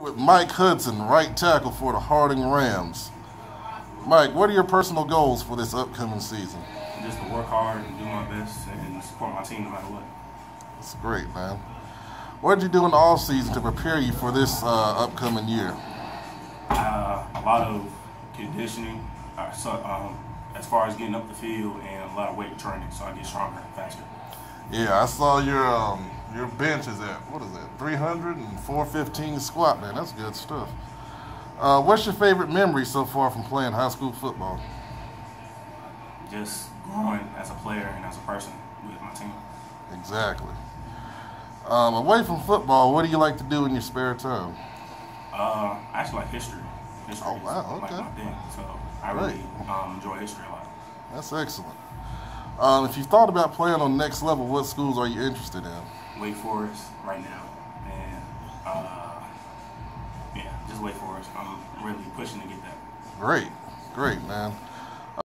with Mike Hudson, right tackle for the Harding Rams. Mike, what are your personal goals for this upcoming season? Just to work hard and do my best and support my team no matter what. That's great, man. What did you do in the off season to prepare you for this uh, upcoming year? Uh, a lot of conditioning, uh, so, um, as far as getting up the field, and a lot of weight training, so I get stronger and faster. Yeah, I saw your um, your bench is at what is that? 300 and 415 squat, man. That's good stuff. Uh, what's your favorite memory so far from playing high school football? Just growing as a player and as a person with my team. Exactly. Um, away from football, what do you like to do in your spare time? Uh, I actually like history. History Oh, wow, is like my thing, so I really um, enjoy history a lot. That's excellent. Um, if you thought about playing on next level, what schools are you interested in? Wake Forest right now, and uh, yeah, just Wake Forest. I'm really pushing to get that. Great, great, man.